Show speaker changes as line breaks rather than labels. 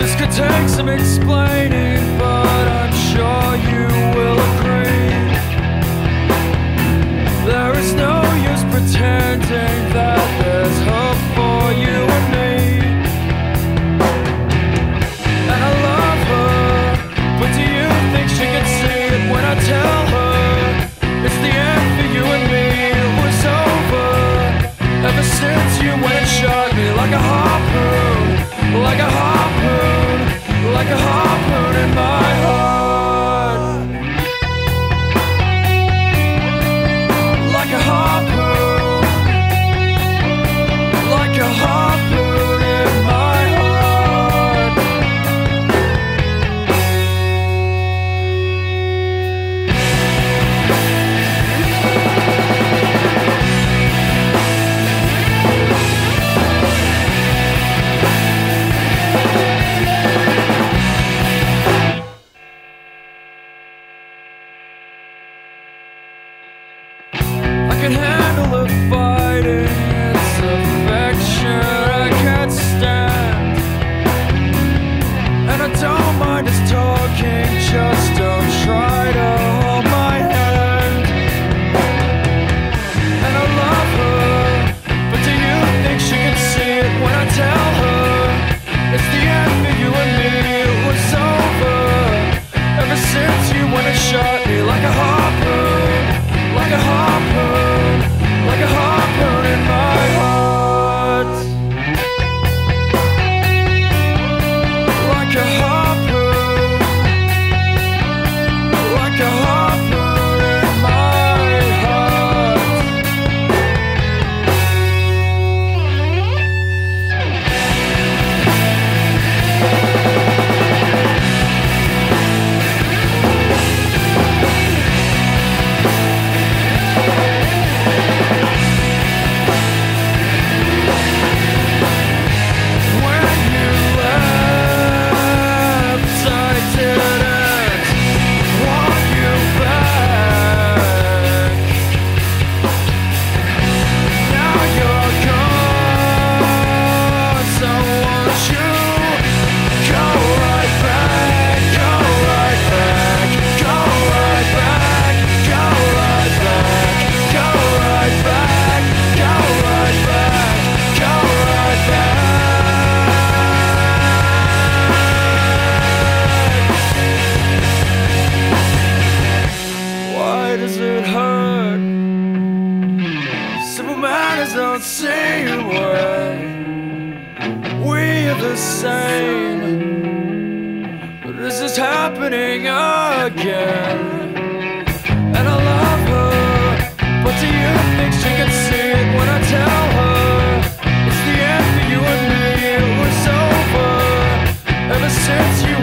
This could take some explaining, but I'm sure you will handle the fight. not say a word. We're the same, but this is happening again. And I love her, but do you think she can see it when I tell her? It's the end for you and me, it was over ever since you